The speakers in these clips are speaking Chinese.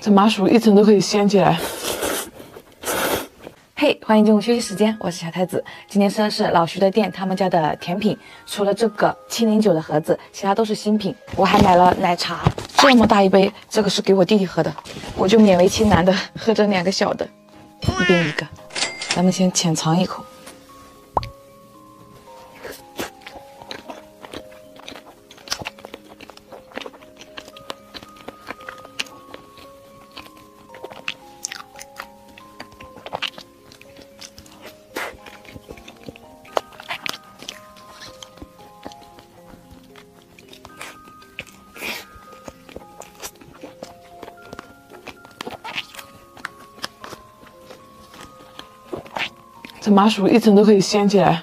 这麻薯一层都可以掀起来。嘿，欢迎进入休息时间，我是小太子。今天吃的是老徐的店他们家的甜品，除了这个七零九的盒子，其他都是新品。我还买了奶茶，这么大一杯，这个是给我弟弟喝的，我就勉为其难的喝着两个小的，一边一个。咱们先浅尝一口。这麻薯一层都可以掀起来。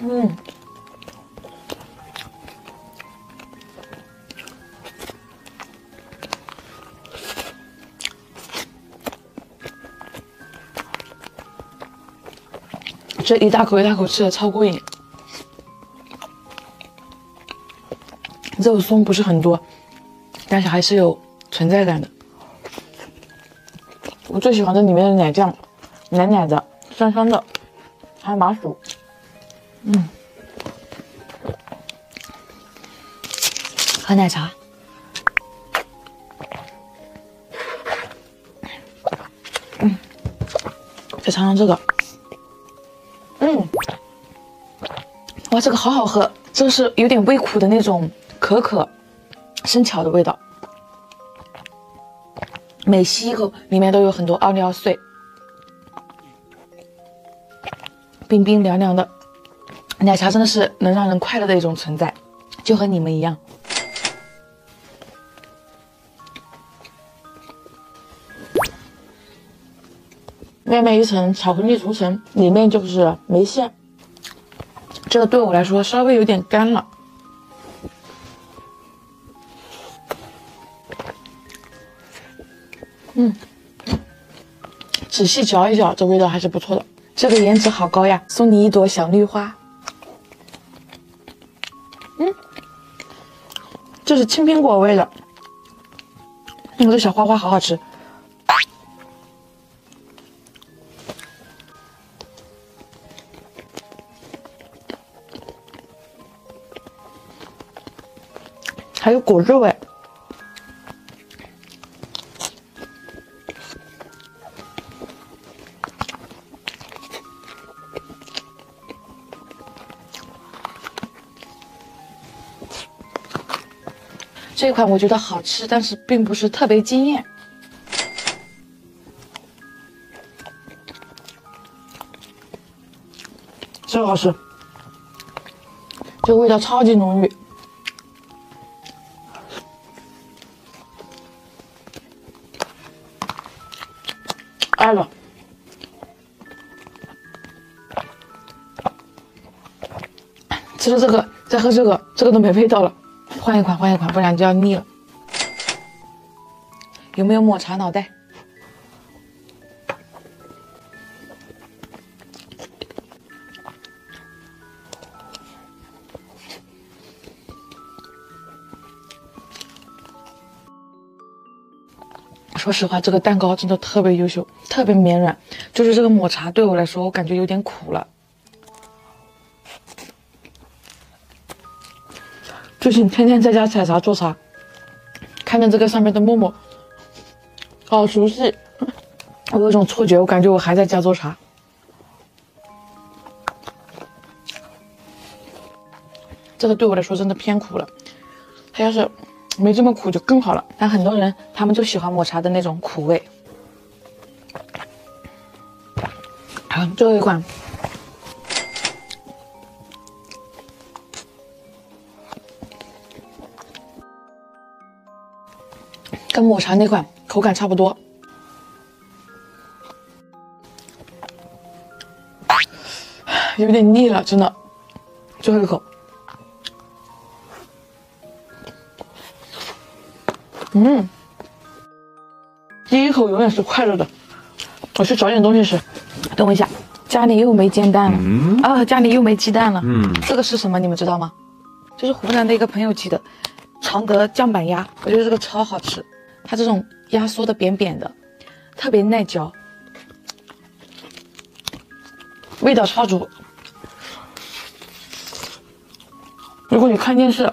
嗯，这一大口一大口吃的超过瘾。肉松不是很多，但是还是有存在感的。我最喜欢的里面的奶酱，奶奶的，酸酸的，还有麻薯。嗯，喝奶茶。嗯，再尝尝这个。嗯，哇，这个好好喝，就是有点微苦的那种。可可生巧的味道，每吸一口，里面都有很多奥利奥碎，冰冰凉凉的奶茶真的是能让人快乐的一种存在，就和你们一样。外面一层巧克力涂层，里面就是梅馅，这个对我来说稍微有点干了。嗯，仔细嚼一嚼，这味道还是不错的。这个颜值好高呀，送你一朵小绿花。嗯，这是青苹果味的。我的小花花好好吃。还有果肉味。这款我觉得好吃，但是并不是特别惊艳。这个好吃，这个味道超级浓郁。爱了，吃了这个，再喝这个，这个都没味道了。换一款，换一款，不然就要腻了。有没有抹茶脑袋？说实话，这个蛋糕真的特别优秀，特别绵软。就是这个抹茶对我来说，我感觉有点苦了。最近天天在家采茶做茶，看着这个上面的沫沫，好熟悉，我有种错觉，我感觉我还在家做茶。这个对我来说真的偏苦了，它要是没这么苦就更好了。但很多人他们就喜欢抹茶的那种苦味。好，最后一款。跟抹茶那款口感差不多，有点腻了，真的。最后一口，嗯，第一口永远是快乐的，我去找点东西吃。等我一下，家里又没煎蛋了，啊，家里又没鸡蛋了。嗯，这个是什么？你们知道吗？这是湖南的一个朋友寄的，常德酱板鸭。我觉得这个超好吃，它这种压缩的扁扁的，特别耐嚼，味道超足。如果你看电视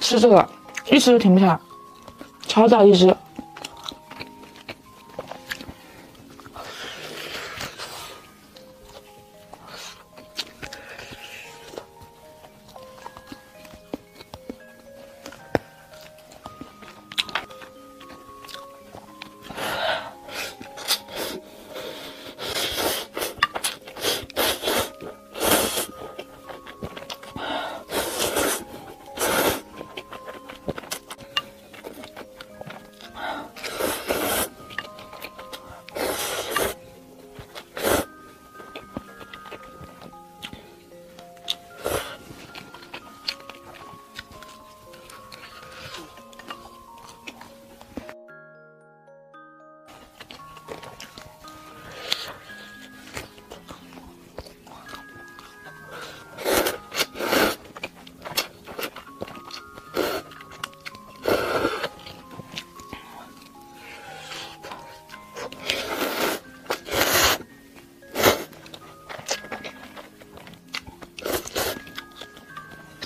吃这个，一吃就停不下来，超大一只。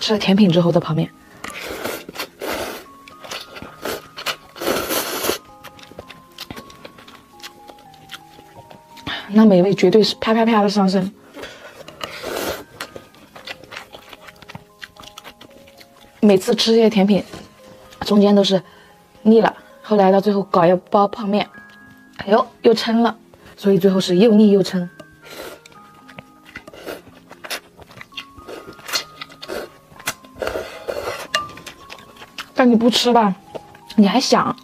吃了甜品之后的泡面，那美味绝对是啪啪啪的上升。每次吃这些甜品，中间都是腻了，后来到最后搞一包泡面，哎呦又撑了，所以最后是又腻又撑。但你不吃吧，你还想，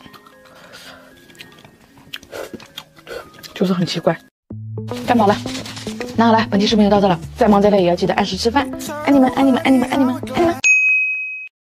就是很奇怪。干饱了，那好了，本期视频就到这了。再忙再累也要记得按时吃饭。爱你们，爱你们，爱你们，爱你们，爱你们。